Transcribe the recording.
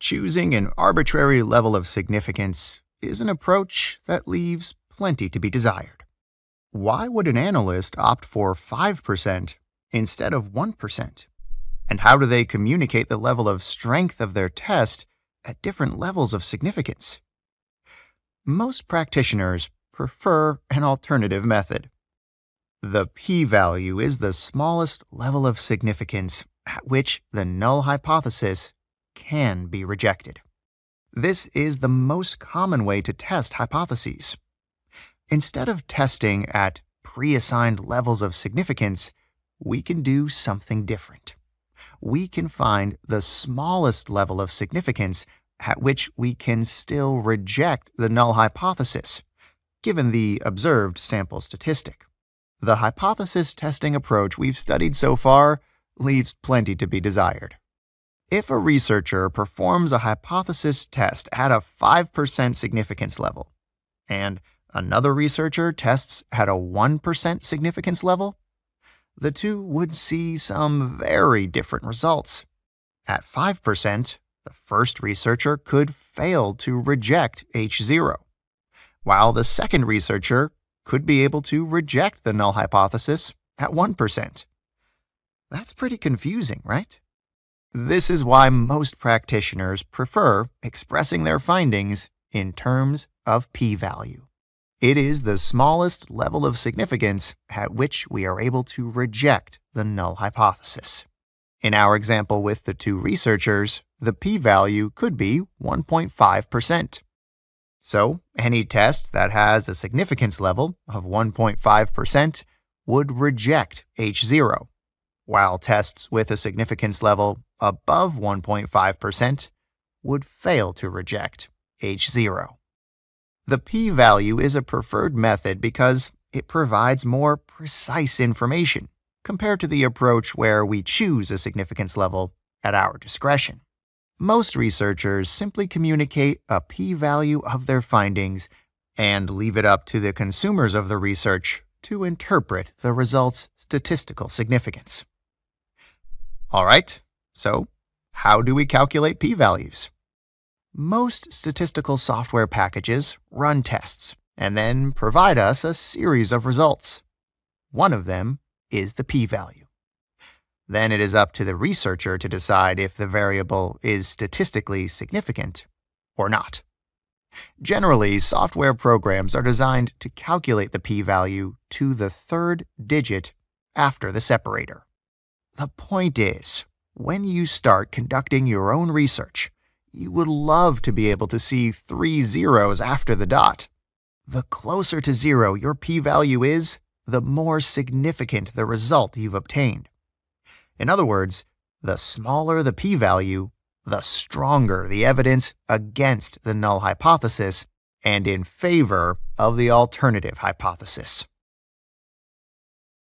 Choosing an arbitrary level of significance is an approach that leaves plenty to be desired. Why would an analyst opt for 5% instead of 1%? And how do they communicate the level of strength of their test at different levels of significance? Most practitioners prefer an alternative method. The p-value is the smallest level of significance at which the null hypothesis can be rejected. This is the most common way to test hypotheses. Instead of testing at pre-assigned levels of significance, we can do something different. We can find the smallest level of significance at which we can still reject the null hypothesis, given the observed sample statistic. The hypothesis testing approach we've studied so far leaves plenty to be desired. If a researcher performs a hypothesis test at a 5% significance level, and another researcher tests at a 1% significance level, the two would see some very different results. At 5%, the first researcher could fail to reject H0, while the second researcher could be able to reject the null hypothesis at 1%. That's pretty confusing, right? This is why most practitioners prefer expressing their findings in terms of p-value. It is the smallest level of significance at which we are able to reject the null hypothesis. In our example with the two researchers, the p-value could be 1.5%. So, any test that has a significance level of 1.5% would reject H0, while tests with a significance level above 1.5% would fail to reject H0. The p-value is a preferred method because it provides more precise information compared to the approach where we choose a significance level at our discretion. Most researchers simply communicate a p-value of their findings and leave it up to the consumers of the research to interpret the result's statistical significance. All right, so how do we calculate p-values? Most statistical software packages run tests and then provide us a series of results. One of them is the p-value. Then it is up to the researcher to decide if the variable is statistically significant or not. Generally, software programs are designed to calculate the p-value to the third digit after the separator. The point is, when you start conducting your own research, you would love to be able to see three zeros after the dot. The closer to zero your p-value is, the more significant the result you've obtained. In other words, the smaller the p-value, the stronger the evidence against the null hypothesis and in favor of the alternative hypothesis.